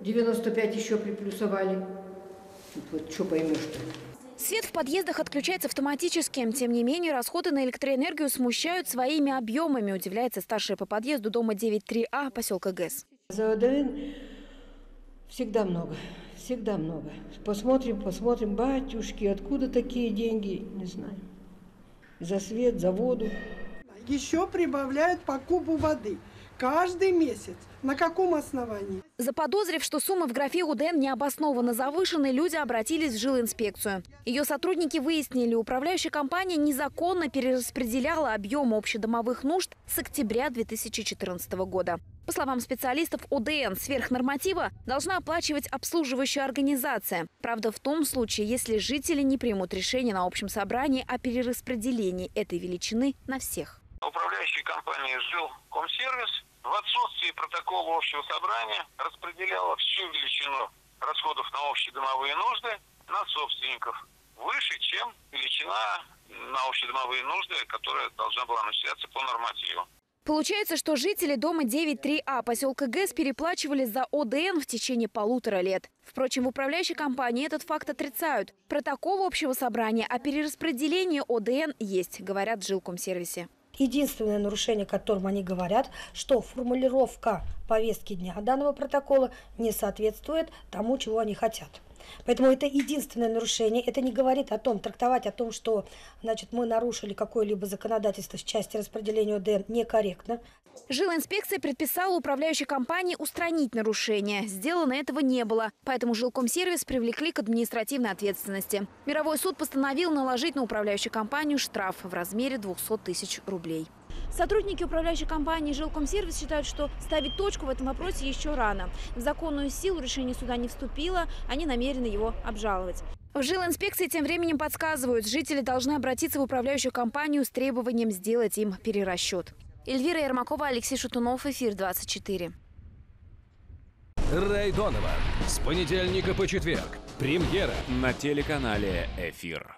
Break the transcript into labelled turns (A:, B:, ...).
A: 95 еще приплюсовали. Тут вот что поймешь-то.
B: Свет в подъездах отключается автоматически. Тем не менее, расходы на электроэнергию смущают своими объемами, удивляется старшая по подъезду дома 9-3А поселка ГЭС.
A: За ОДН всегда много, всегда много. Посмотрим, посмотрим, батюшки, откуда такие деньги, не знаю. За свет, за воду.
C: Еще прибавляют по кубу воды каждый месяц. На каком основании?
B: Заподозрив, что суммы в графе УДН необоснованно завышены, люди обратились в жилинспекцию. Ее сотрудники выяснили, управляющая компания незаконно перераспределяла объем общедомовых нужд с октября 2014 года. По словам специалистов, ОДН сверхнорматива должна оплачивать обслуживающая организация. Правда, в том случае, если жители не примут решение на общем собрании о перераспределении этой величины на всех.
D: Управляющая компания «Жилкомсервис» в отсутствии протокола общего собрания распределяла всю величину расходов на общедомовые нужды на собственников выше, чем величина на общедомовые нужды, которая должна была начисляться по нормативу.
B: Получается, что жители дома 9-3А поселка ГЭС переплачивали за ОДН в течение полутора лет. Впрочем, в управляющей компании этот факт отрицают. Протокол общего собрания о перераспределении ОДН есть, говорят в жилкомсервисе.
E: Единственное нарушение, о котором они говорят, что формулировка повестки дня данного протокола не соответствует тому, чего они хотят. Поэтому это единственное нарушение. Это не говорит о том, трактовать о том, что значит, мы нарушили какое-либо законодательство в части распределения ОДН некорректно.
B: Жилинспекция предписала управляющей компании устранить нарушение. Сделано этого не было. Поэтому жилкомсервис привлекли к административной ответственности. Мировой суд постановил наложить на управляющую компанию штраф в размере 200 тысяч рублей. Сотрудники управляющей компании «Жилкомсервис» считают, что ставить точку в этом вопросе еще рано. В законную силу решение суда не вступило, они намерены его обжаловать. В жилинспекции тем временем подсказывают, жители должны обратиться в управляющую компанию с требованием сделать им перерасчет. Эльвира Ермакова, Алексей Шутунов, Эфир 24.
F: Рэй Донован. С понедельника по четверг. Премьера
G: на телеканале «Эфир».